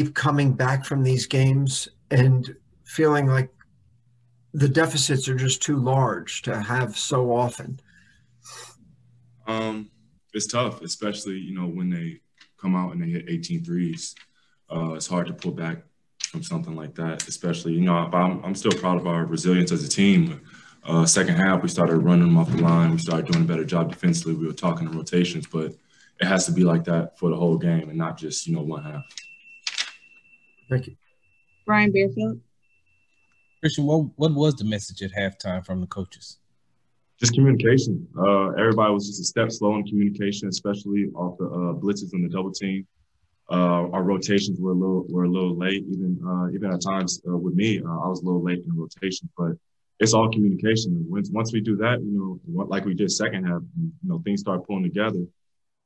keep coming back from these games and feeling like the deficits are just too large to have so often? Um, it's tough, especially you know when they come out and they hit 18 threes. Uh, it's hard to pull back from something like that, especially you know. I'm, I'm still proud of our resilience as a team. Uh, second half, we started running them off the line. We started doing a better job defensively. We were talking in rotations, but it has to be like that for the whole game and not just you know one half. Thank you, Brian Bearfield. Christian, what what was the message at halftime from the coaches? Just communication. Uh, everybody was just a step slow in communication, especially off the uh, blitzes and the double team. Uh, our rotations were a little were a little late, even uh, even at times uh, with me, uh, I was a little late in the rotation. But it's all communication. Once once we do that, you know, like we did second half, you know, things start pulling together.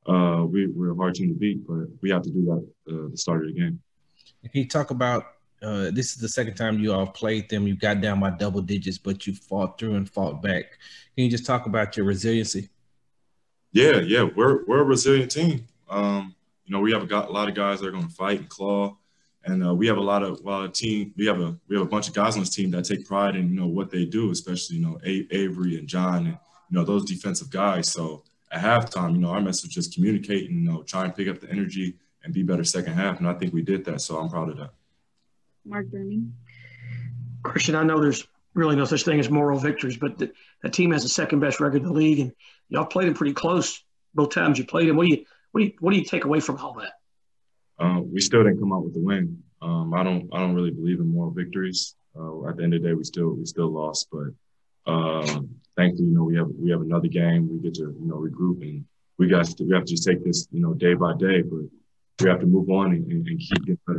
we, we're a hard team to beat, but we have to do that at the start of the game. Can you talk about uh, this is the second time you all played them. You got down by double digits, but you fought through and fought back. Can you just talk about your resiliency? Yeah, yeah, we're we're a resilient team. Um, you know, we have a, got, a lot of guys that are going to fight and claw, and uh, we have a lot of well, a team. We have a we have a bunch of guys on this team that take pride in you know what they do, especially you know a- Avery and John and you know those defensive guys. So at halftime, you know, our message is communicate and you know try and pick up the energy and be better second half, and I think we did that. So I'm proud of that. Mark Gurney. Christian, I know there's really no such thing as moral victories, but the, the team has the second best record in the league, and y'all played them pretty close both times you played them. What do you what do you what do you take away from all that? Uh, we still didn't come out with the win. Um, I don't I don't really believe in moral victories. Uh, at the end of the day, we still we still lost, but uh, thankfully, you know, we have we have another game. We get to you know regroup, and we got to, we have to just take this you know day by day, but we have to move on and, and keep getting.